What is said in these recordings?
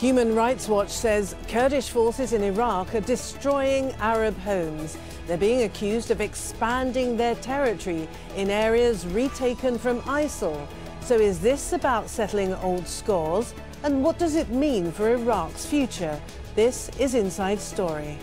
Human Rights Watch says Kurdish forces in Iraq are destroying Arab homes. They're being accused of expanding their territory in areas retaken from ISIL. So is this about settling old scores? And what does it mean for Iraq's future? This is Inside Story.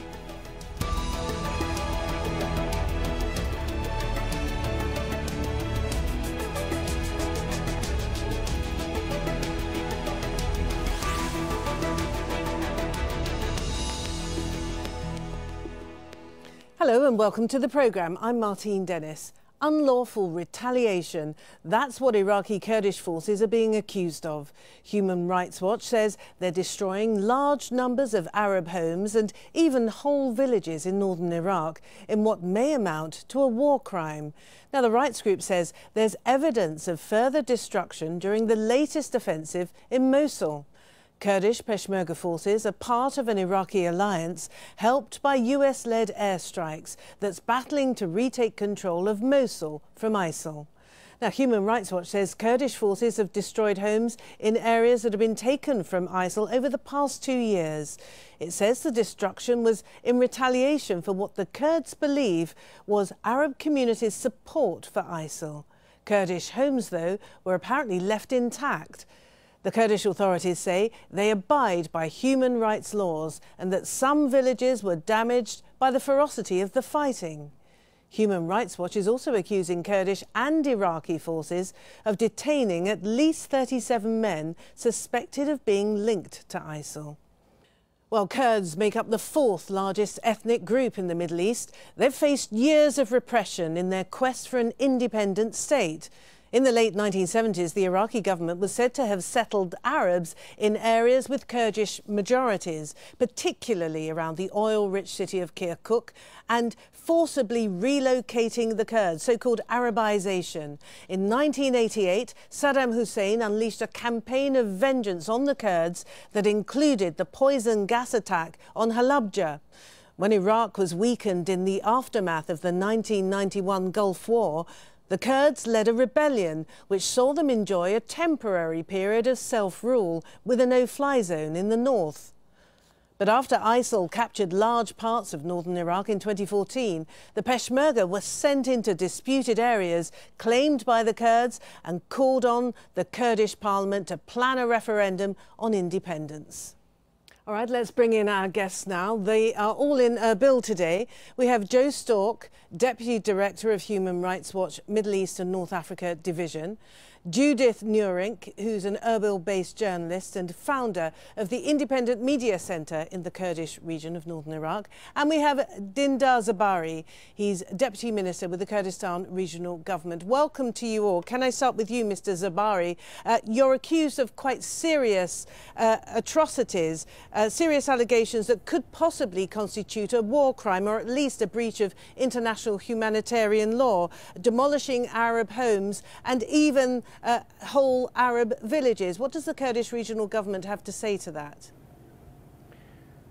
Welcome to the programme. I'm Martine Dennis. Unlawful retaliation. That's what Iraqi Kurdish forces are being accused of. Human Rights Watch says they're destroying large numbers of Arab homes and even whole villages in northern Iraq in what may amount to a war crime. Now, the rights group says there's evidence of further destruction during the latest offensive in Mosul. Kurdish Peshmerga forces are part of an Iraqi alliance helped by US led airstrikes that's battling to retake control of Mosul from ISIL. Now, Human Rights Watch says Kurdish forces have destroyed homes in areas that have been taken from ISIL over the past two years. It says the destruction was in retaliation for what the Kurds believe was Arab communities' support for ISIL. Kurdish homes, though, were apparently left intact. The Kurdish authorities say they abide by human rights laws and that some villages were damaged by the ferocity of the fighting. Human Rights Watch is also accusing Kurdish and Iraqi forces of detaining at least 37 men suspected of being linked to ISIL. While Kurds make up the fourth largest ethnic group in the Middle East. They've faced years of repression in their quest for an independent state. In the late 1970s, the Iraqi government was said to have settled Arabs in areas with Kurdish majorities, particularly around the oil-rich city of Kirkuk, and forcibly relocating the Kurds, so-called Arabization. In 1988, Saddam Hussein unleashed a campaign of vengeance on the Kurds that included the poison gas attack on Halabja. When Iraq was weakened in the aftermath of the 1991 Gulf War, the Kurds led a rebellion which saw them enjoy a temporary period of self-rule with a no-fly zone in the north. But after ISIL captured large parts of northern Iraq in 2014, the Peshmerga were sent into disputed areas claimed by the Kurds and called on the Kurdish parliament to plan a referendum on independence. All right, let's bring in our guests now. They are all in Erbil today. We have Joe Stork, Deputy Director of Human Rights Watch Middle East and North Africa Division. Judith Neurink, who's an Erbil-based journalist and founder of the Independent Media Centre in the Kurdish region of northern Iraq. And we have Dindar Zabari. He's Deputy Minister with the Kurdistan Regional Government. Welcome to you all. Can I start with you, Mr Zabari? Uh, you're accused of quite serious uh, atrocities, uh, serious allegations that could possibly constitute a war crime or at least a breach of international humanitarian law, demolishing Arab homes and even uh, whole Arab villages. What does the Kurdish regional government have to say to that?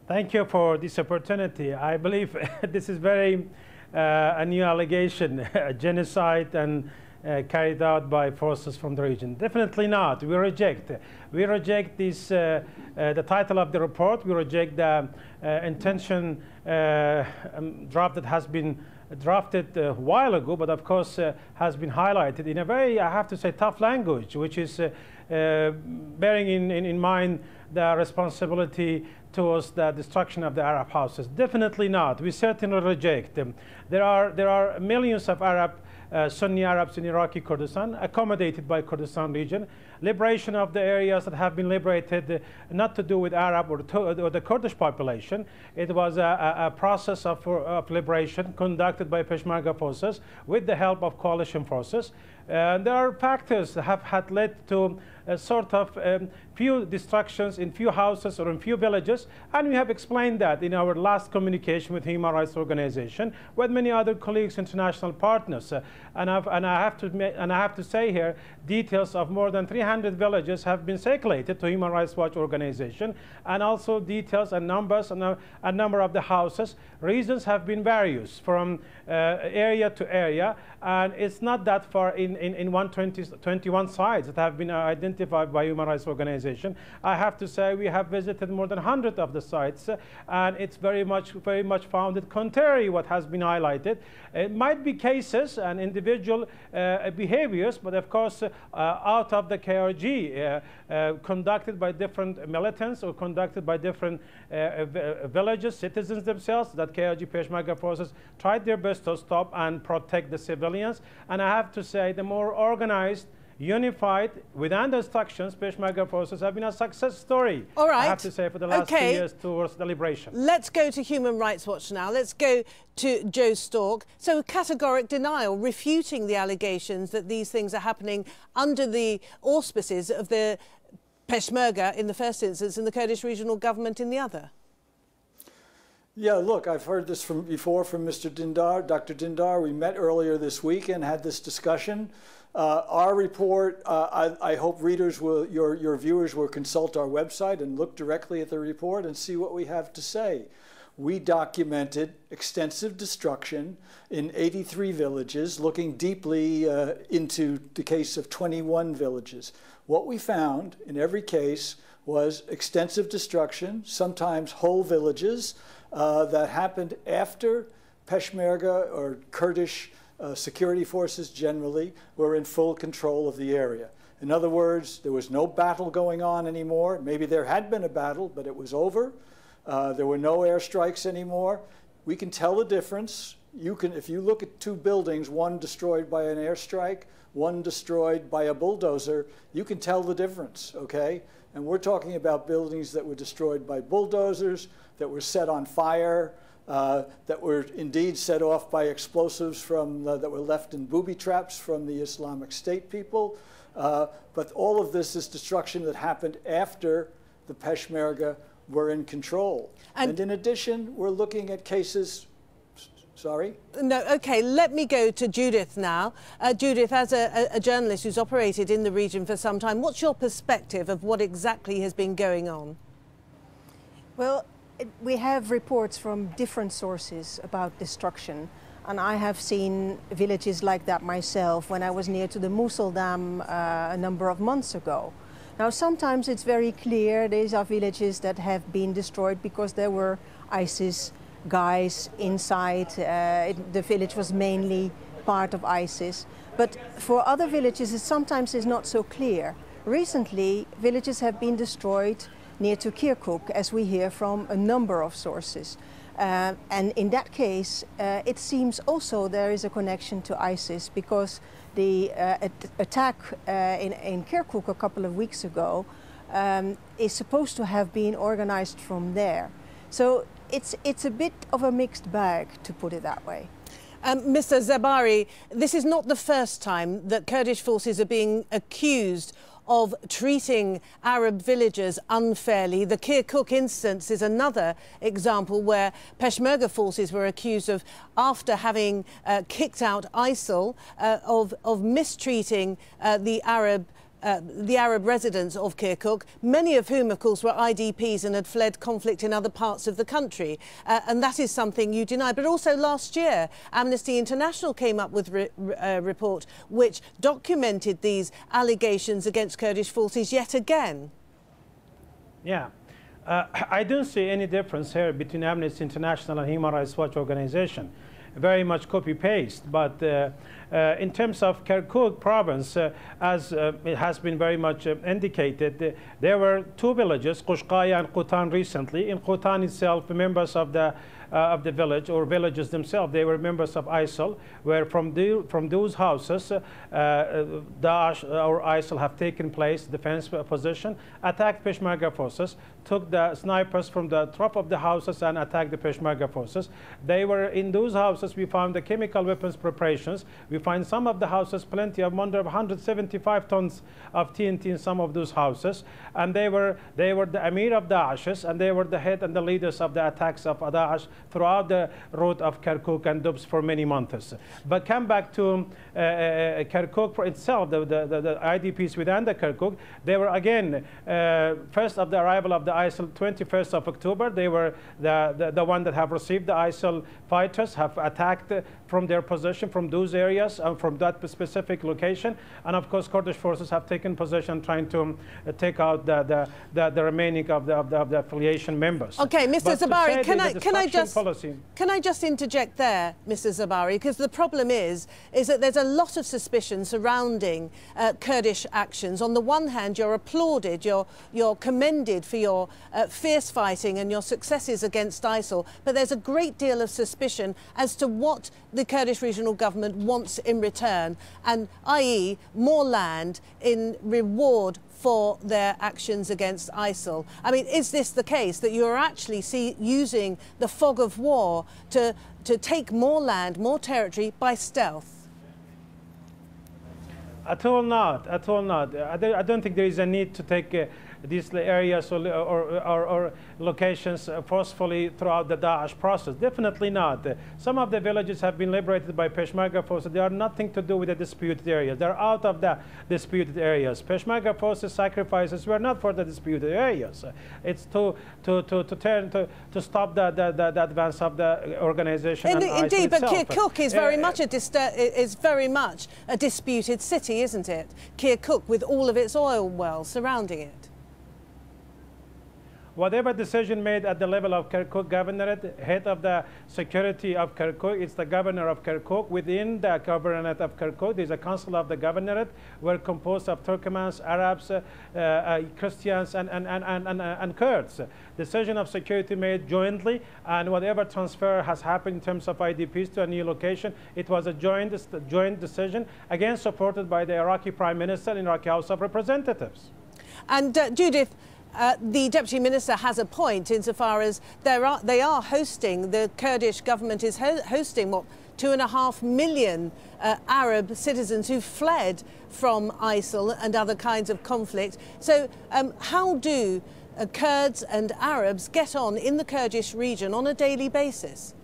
Thank you for this opportunity. I believe this is very uh, a new allegation, a genocide and uh, carried out by forces from the region. Definitely not. We reject. We reject this, uh, uh, the title of the report. We reject the uh, intention uh, um, draft that has been drafted a while ago, but of course uh, has been highlighted in a very, I have to say, tough language, which is uh, uh, bearing in, in, in, mind the responsibility towards the destruction of the Arab houses. Definitely not. We certainly reject them. There are, there are millions of Arab uh, Sunni Arabs in Iraqi Kurdistan, accommodated by Kurdistan region. Liberation of the areas that have been liberated, uh, not to do with Arab or, to, or, the Kurdish population. It was a, a, process of, of, liberation conducted by Peshmerga forces with the help of coalition forces. And there are factors that have had led to a sort of um, few destructions in few houses or in few villages, and we have explained that in our last communication with Human Rights Organization, with many other colleagues, international partners. Uh, and, and, I have to, and I have to say here, details of more than 300 villages have been circulated to Human Rights Watch organization, and also details and numbers and a, a number of the houses. Reasons have been various from uh, area to area, and it's not that far in, in, in 120, 21 sites that have been identified by Human Rights Organization. I have to say we have visited more than 100 of the sites, uh, and it's very much, very much founded contrary what has been highlighted. It might be cases and individual uh, behaviors, but of course, uh, out of the KRG, uh, conducted by different militants or conducted by different villages, citizens themselves, that KRG Peshmerga forces tried their best to stop and protect the civilians. And I have to say, the more organized, unified, without instructions, Peshmerga forces have been a success story. All right. I have to say, for the last okay. two years towards the liberation. Let's go to Human Rights Watch now. Let's go to Joe Stork. So, a categoric denial, refuting the allegations that these things are happening under the auspices of the Peshmerga in the first instance and the Kurdish regional government in the other. Yeah, look, I've heard this from before from Mr. Dindar, Dr. Dindar. We met earlier this week and had this discussion. Uh, our report, uh, I, I, hope readers will, your, your viewers will consult our website and look directly at the report and see what we have to say. We documented extensive destruction in 83 villages, looking deeply uh, into the case of 21 villages. What we found in every case was extensive destruction, sometimes whole villages, uh, that happened after Peshmerga or Kurdish uh, security forces generally were in full control of the area. In other words, there was no battle going on anymore. Maybe there had been a battle, but it was over. Uh, there were no airstrikes anymore. We can tell the difference. You can, if you look at two buildings, one destroyed by an airstrike, one destroyed by a bulldozer, you can tell the difference, okay? And we're talking about buildings that were destroyed by bulldozers, that were set on fire, uh, that were indeed set off by explosives from, uh, that were left in booby traps from the Islamic State people. Uh, but all of this is destruction that happened after the Peshmerga were in control. And, and in addition, we're looking at cases Sorry? No, okay, let me go to Judith now. Uh, Judith, as a, a, journalist who's operated in the region for some time, what's your perspective of what exactly has been going on? Well, it, we have reports from different sources about destruction. And I have seen villages like that myself when I was near to the Mosul Dam uh, a number of months ago. Now, sometimes it's very clear these are villages that have been destroyed because there were ISIS guys inside. Uh, it, the village was mainly part of ISIS. But for other villages, it sometimes is not so clear. Recently, villages have been destroyed near to Kirkuk, as we hear from a number of sources. Uh, and in that case, uh, it seems also there is a connection to ISIS because the uh, attack uh, in, in Kirkuk a couple of weeks ago um, is supposed to have been organized from there. So it's, it's a bit of a mixed bag, to put it that way. Um, Mr. Zabari, this is not the first time that Kurdish forces are being accused of treating Arab villagers unfairly. The Kirkuk instance is another example where Peshmerga forces were accused of, after having uh, kicked out ISIL, uh, of, of mistreating uh, the Arab uh, the Arab residents of Kirkuk, many of whom, of course, were IDPs and had fled conflict in other parts of the country. Uh, and that is something you deny. But also last year, Amnesty International came up with a uh, report which documented these allegations against Kurdish forces yet again. Yeah. Uh, I don't see any difference here between Amnesty International and Human Rights Watch organization. Very much copy-paste, but uh, uh, in terms of Kirkuk province, uh, as it has been very much indicated, there were two villages, Qushqaya and Qutan recently. In Qutan itself, members of the uh, of the village or villages themselves. They were members of ISIL, where from, the, from those houses, uh, Daesh or ISIL have taken place, defense position, attacked Peshmerga forces, took the snipers from the top of the houses and attacked the Peshmerga forces. They were in those houses we found the chemical weapons preparations. We find some of the houses, plenty of under 175 tons of TNT in some of those houses. And they were, they were the Amir of Daesh, and they were the head and the leaders of the attacks of Daesh throughout the route of Kirkuk and Dibis for many months. But come back to uh, uh Kirkuk for itself, the, the, the, the, IDPs within the Kirkuk, they were again, uh, first of the arrival of the ISIL, 21st of October, they were the, the, the one that have received the ISIL fighters, have attacked from their position, from those areas, and from that specific location. And of course, Kurdish forces have taken possession, trying to uh, take out the, the, the, the, remaining of the, of the, of the affiliation members. Okay, Mr. But Zabari, can I, can I just policy, can I just interject there, Mr. Zabari, because the problem is is that there's a lot of suspicion surrounding uh, Kurdish actions. On the one hand, you're applauded, you're you're commended for your uh, fierce fighting and your successes against ISIL, but there's a great deal of suspicion as to what the Kurdish regional government wants in return, and i.e. more land in reward for their actions against ISIL. I mean, is this the case that you're actually see, using the fog of war to, to take more land, more territory by stealth? At all not, at all not. I don't, think there is a need to take uh, these areas or, or, or, or locations forcefully throughout the Daesh process? Definitely not. Some of the villages have been liberated by Peshmerga forces. They are nothing to do with the disputed areas. They're out of the disputed areas. Peshmerga forces sacrifices were not for the disputed areas. It's to, to, to, to, turn, to, to stop the, the, the, the advance of the organization. In, indeed, but Kirkuk is very, uh, much a is very much a disputed city, isn't it? Kirkuk, with all of its oil wells surrounding it whatever decision made at the level of Kirkuk governorate, head of the security of Kirkuk, it's the governor of Kirkuk. Within the governorate of Kirkuk, there's a council of the governorate, were composed of Turkmens, Arabs, uh, uh, Christians, and, and, and, and, and Kurds. Decision of security made jointly, and whatever transfer has happened in terms of IDPs to a new location, it was a joint, joint decision, again supported by the Iraqi Prime Minister in Iraqi House of Representatives. And uh, Judith, uh, the Deputy Minister has a point insofar as are, they are hosting, the Kurdish government is ho hosting what, two and a half million uh, Arab citizens who fled from ISIL and other kinds of conflict. So um, how do uh, Kurds and Arabs get on in the Kurdish region on a daily basis?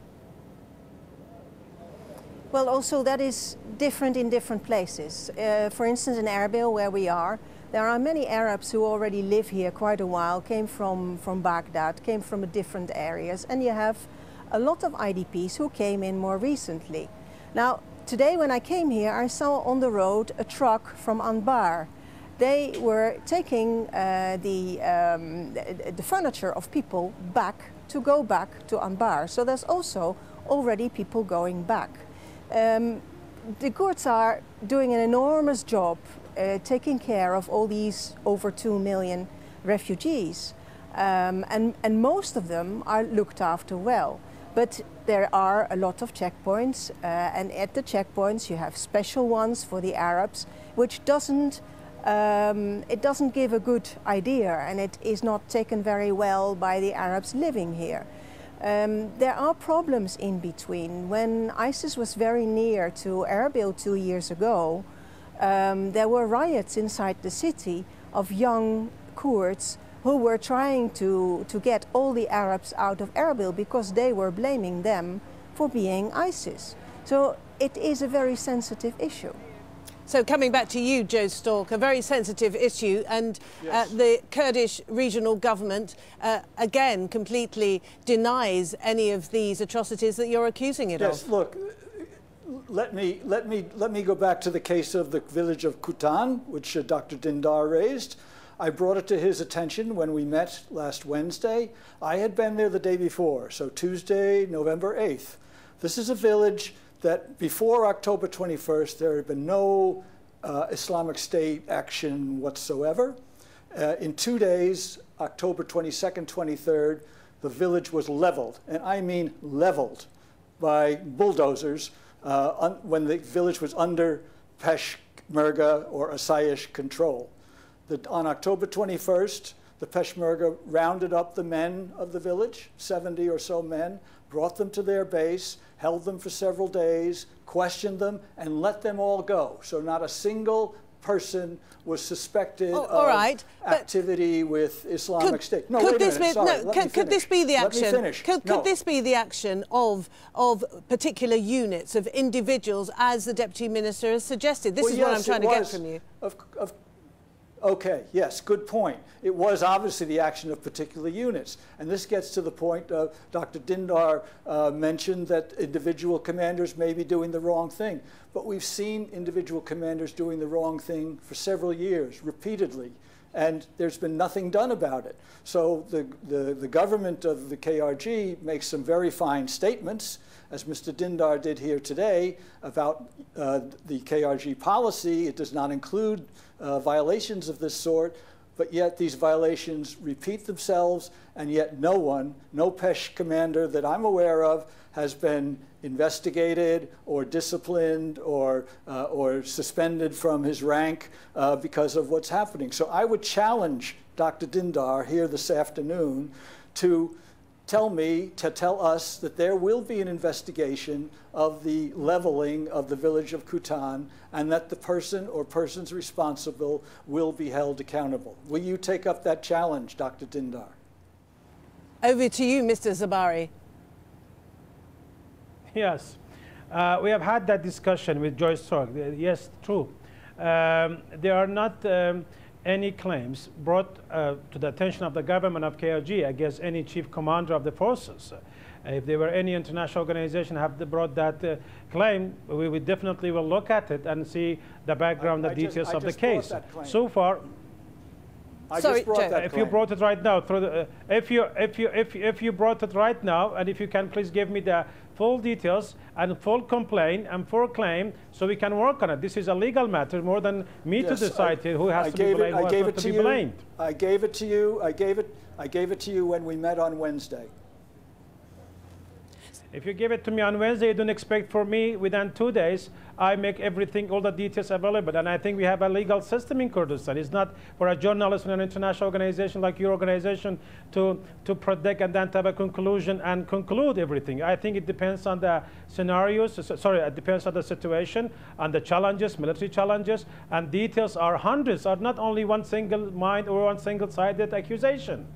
Well, also that is different in different places. Uh, for instance, in Erbil, where we are, there are many Arabs who already live here quite a while, came from, from Baghdad, came from different areas, and you have a lot of IDPs who came in more recently. Now, today when I came here, I saw on the road a truck from Anbar. They were taking uh, the, um, the, furniture of people back to go back to Anbar. So there's also already people going back. Um, the Kurds are doing an enormous job uh, taking care of all these over 2 million refugees. Um, and, and most of them are looked after well. But there are a lot of checkpoints, uh, and at the checkpoints you have special ones for the Arabs, which doesn't um, it doesn't give a good idea, and it is not taken very well by the Arabs living here. Um, there are problems in between. When ISIS was very near to Erbil two years ago, um, there were riots inside the city of young Kurds who were trying to, to get all the Arabs out of Erbil because they were blaming them for being ISIS. So it is a very sensitive issue. So coming back to you, Joe Stork, a very sensitive issue, and uh, yes. uh, the Kurdish regional government uh, again completely denies any of these atrocities that you're accusing it yes, of. Yes, look, let me, let, me, let me go back to the case of the village of Kutan, which uh, Dr. Dindar raised. I brought it to his attention when we met last Wednesday. I had been there the day before, so Tuesday, November 8th. This is a village that before October 21st, there had been no uh, Islamic State action whatsoever. Uh, in two days, October 22nd, 23rd, the village was leveled, and I mean leveled by bulldozers uh, when the village was under Peshmerga or Asayish control. The, on October 21st, the Peshmerga rounded up the men of the village, 70 or so men, brought them to their base, held them for several days, questioned them, and let them all go. So not a single person was suspected Oh, of all right, activity with Islamic Could, State. No, could this minute. be Sorry, no? Could, could this be the action? finish. Could, No. this be the action of of particular units of individuals, as the deputy minister has suggested? This Well, is what I'm trying to get from you. Of, of, okay, yes, good point. It was obviously the action of particular units. And this gets to the point Dr. Dindar uh, mentioned that individual commanders may be doing the wrong thing. But we've seen individual commanders doing the wrong thing for several years, repeatedly. And there's been nothing done about it. So the, the, the government of the KRG makes some very fine statements as Mr. Dindar did here today, about uh, the KRG policy. It does not include uh, violations of this sort, but yet these violations repeat themselves, and yet no one, no PESH commander that I'm aware of, has been investigated or disciplined or, uh, or suspended from his rank uh, because of what's happening. So I would challenge Dr. Dindar here this afternoon to tell me, to tell us that there will be an investigation of the leveling of the village of Kutan and that the person or persons responsible will be held accountable. Will you take up that challenge, Dr. Dindar? Over to you, Mr. Zabari. Yes, uh, we have had that discussion with Joyce Stork. Uh, Yes, true. Um, there are not um, any claims brought uh, to the attention of the government of KRG against any chief commander of the forces. Uh, if there were any international organization have brought that uh, claim, we would definitely will look at it and see the background, I the just- details I of the just case. that claim. So far, I Sorry, just brought that if you brought it right now, through the, uh, if you if you if you, if you brought it right now, and if you can please give me the full details and full complaint and full claim, so we can work on it. This is a legal matter more than me to decide I- who has I to be gave it- I gave it to to be you. blamed. I gave it to you. I gave it. I gave it to you when we met on Wednesday. If you give it to me on Wednesday, you don't expect for me within two days, I make everything, all the details available. And I think we have a legal system in Kurdistan. It's not for a journalist in an international organization like your organization to, to predict and then have a conclusion and conclude everything. I think it depends on the scenarios, sorry, it depends on the situation, on the challenges, military challenges, and details are hundreds, are not only one single mind or one single-sided accusation.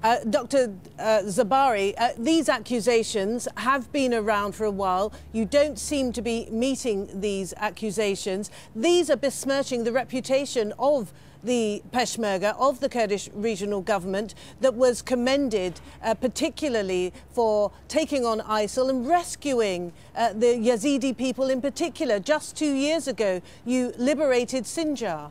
Uh, Dr. Uh, Zabari, uh, these accusations have been around for a while. You don't seem to be meeting these accusations. These are besmirching the reputation of the Peshmerga, of the Kurdish regional government, that was commended uh, particularly for taking on ISIL and rescuing uh, the Yazidi people in particular. Just two years ago, you liberated Sinjar.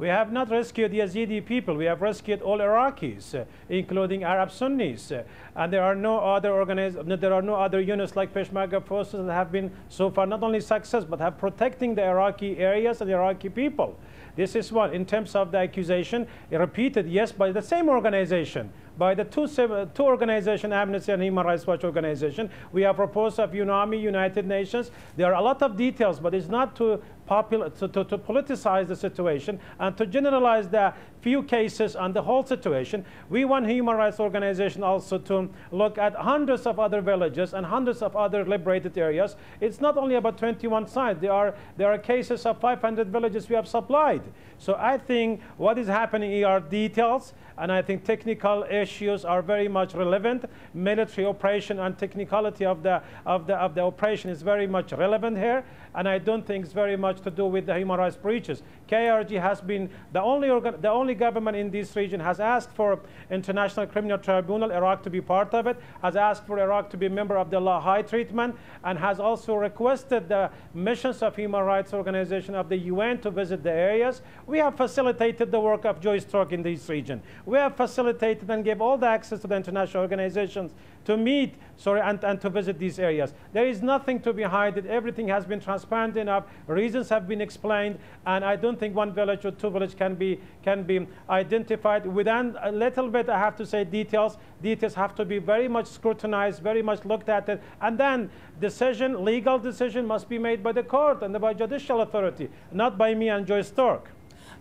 We have not rescued the Yazidi people. We have rescued all Iraqis, uh, including Arab Sunnis. Uh, and there are no other organiz- there are no other units like Peshmerga forces that have been so far not only success but have protecting the Iraqi areas and the Iraqi people. This is one in terms of the accusation repeated, yes, by the same organization, by the two, sev- two organization, Amnesty and Human Rights Watch organization. We have proposed of UNAMI, United Nations. There are a lot of details, but it's not to popular, to, to, to politicize the situation and to generalize the few cases and the whole situation. We want human rights organization also to look at hundreds of other villages and hundreds of other liberated areas. It's not only about 21 sites. There are, there are cases of 500 villages we have supplied. So I think what is happening here are details, and I think technical issues are very much relevant. Military operation and technicality of the, of the, of the operation is very much relevant here, and I don't think it's very much to do with the human rights breaches. KRG has been the only, the only government in this region has asked for International Criminal Tribunal, Iraq to be part of it, has asked for Iraq to be a member of the high treatment, and has also requested the missions of human rights organization of the UN to visit the areas. We have facilitated the work of Joyce Stork in this region. We have facilitated and gave all the access to the international organizations to meet, sorry, and, and to visit these areas. There is nothing to be hidden. Everything has been transparent enough. Reasons have been explained, and I don't think one village or two villages can be can be identified. Within a little bit, I have to say details. Details have to be very much scrutinized, very much looked at, it, and then decision, legal decision, must be made by the court and by judicial authority, not by me and Joyce Stork.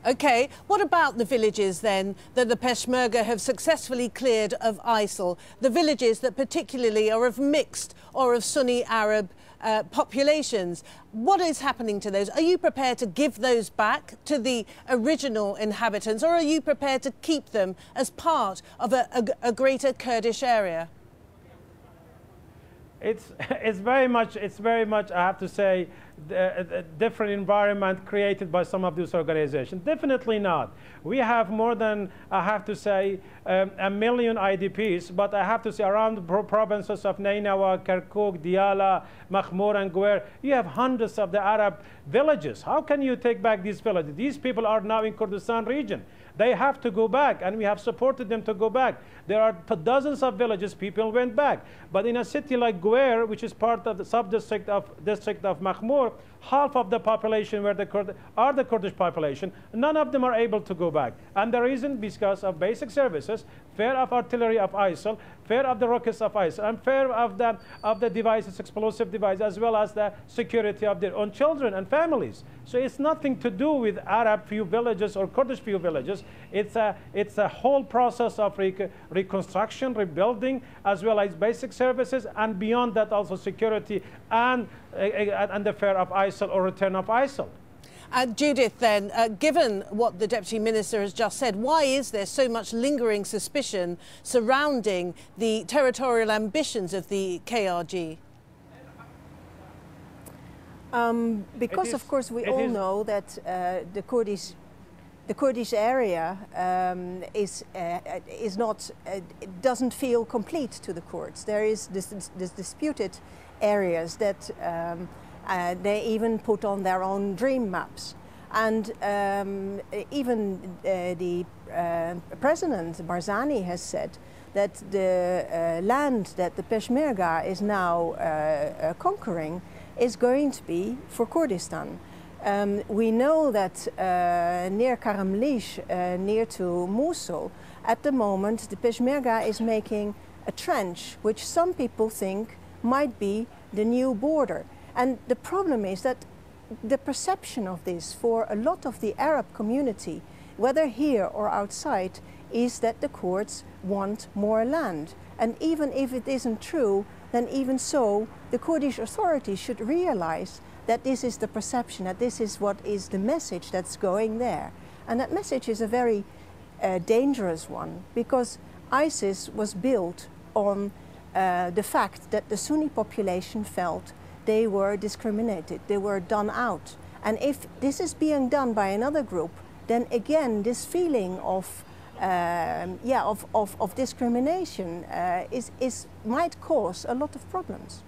Okay, what about the villages then that the Peshmerga have successfully cleared of ISIL? The villages that particularly are of mixed or of Sunni Arab uh, populations. What is happening to those? Are you prepared to give those back to the original inhabitants or are you prepared to keep them as part of a, a, a greater Kurdish area? It's, it's very much, it's very much, I have to say, a, different environment created by some of these organizations. Definitely not. We have more than, I have to say, um, a million IDPs, but I have to say around the provinces of Nainawa, Kirkuk, Diyala, Mahmur, and Guer, you have hundreds of the Arab villages. How can you take back these villages? These people are now in Kurdistan region. They have to go back, and we have supported them to go back. There are dozens of villages people went back. But in a city like Guer, which is part of the sub-district of district of Mahmur, half of the population were the Kurd are the Kurdish population. None of them are able to go back. And the reason because of basic services, fear of artillery of ISIL, fear of the rockets of ISIL, and fear of the, of the devices, explosive devices, as well as the security of their own children and families. So it's nothing to do with Arab few villages or Kurdish few villages. It's a, it's a whole process of re reconstruction, rebuilding, as well as basic services, and beyond that also security and, and the fear of ISIL or return of ISIL. Uh, Judith, then, uh, given what the Deputy Minister has just said, why is there so much lingering suspicion surrounding the territorial ambitions of the KRG? Um, because, is, of course, we all is. know that uh, the Kurdish the Kurdish area um, is uh, is not uh, doesn't feel complete to the Kurds. There is this, this disputed areas that um, uh, they even put on their own dream maps. And um, even uh, the uh, president, Barzani, has said that the uh, land that the Peshmerga is now uh, uh, conquering is going to be for Kurdistan. Um, we know that near Karamlish, near to Mosul, at the moment the Peshmerga is making a trench which some people think might be the new border. And the problem is that the perception of this for a lot of the Arab community, whether here or outside, is that the Kurds want more land. And even if it isn't true, then even so, the Kurdish authorities should realize that this is the perception, that this is what is the message that's going there. And that message is a very uh, dangerous one because ISIS was built on uh, the fact that the Sunni population felt they were discriminated, they were done out. And if this is being done by another group, then again, this feeling of um, yeah, of, of, of discrimination uh, is, is, might cause a lot of problems.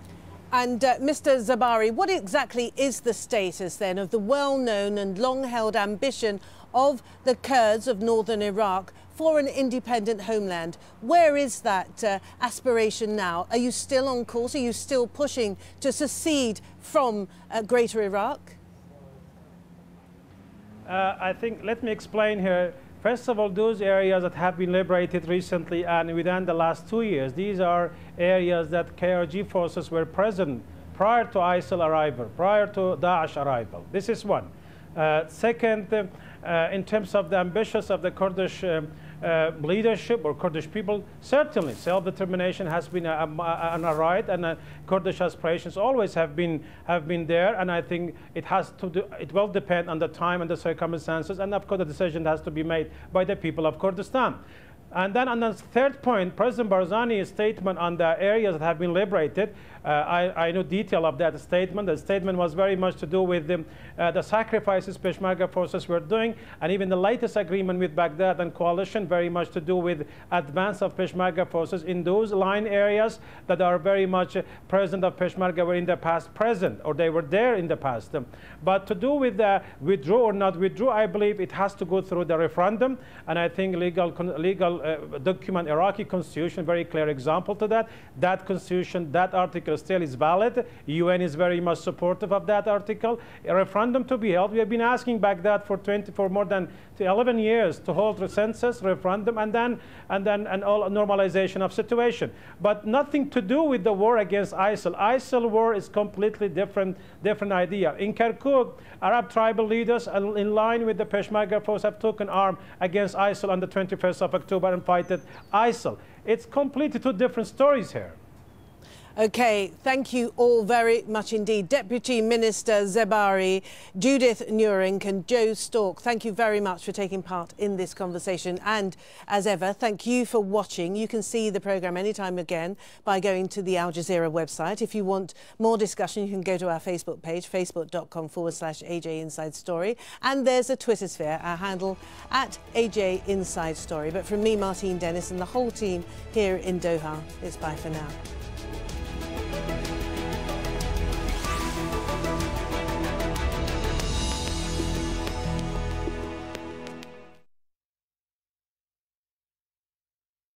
And uh, Mr. Zabari, what exactly is the status then of the well-known and long-held ambition of the Kurds of northern Iraq for an independent homeland. Where is that uh, aspiration now? Are you still on course? Are you still pushing to secede from uh, Greater Iraq? Uh, I think, let me explain here. First of all, those areas that have been liberated recently and within the last two years, these are areas that KRG forces were present prior to ISIL arrival, prior to Daesh arrival. This is one. Uh, second, uh, in terms of the ambitions of the Kurdish uh, uh, leadership or Kurdish people, certainly self-determination has been a, a, a, right, and uh, Kurdish aspirations always have been have been there. And I think it has to do, it will depend on the time and the circumstances, and of course the decision has to be made by the people of Kurdistan. And then on the third point, President Barzani's statement on the areas that have been liberated, uh, I, I know detail of that statement. The statement was very much to do with the, uh, the sacrifices Peshmerga forces were doing, and even the latest agreement with Baghdad and coalition very much to do with advance of Peshmerga forces in those line areas that are very much uh, present of Peshmerga were in the past present, or they were there in the past. But to do with the withdraw or not withdraw, I believe it has to go through the referendum, and I think legal, legal uh, document Iraqi constitution, very clear example to that. That constitution, that article still is valid. UN is very much supportive of that article. A referendum to be held. We have been asking back that for 20, for more than 11 years to hold a census, referendum, and then and then an all normalization of situation. But nothing to do with the war against ISIL. ISIL war is completely different, different idea. In Kirkuk, Arab tribal leaders, uh, in line with the Peshmerga force, have taken arm against ISIL on the 21st of October and fighted ISIL. It's completely two different stories here. Okay, thank you all very much indeed. Deputy Minister Zebari, Judith Neurink and Joe Stork, thank you very much for taking part in this conversation. And as ever, thank you for watching. You can see the programme anytime again by going to the Al Jazeera website. If you want more discussion, you can go to our Facebook page, facebook.com forward slash AJ Inside Story. And there's a Twitter sphere, our handle at AJ Inside Story. But from me, Martine Dennis, and the whole team here in Doha, it's bye for now.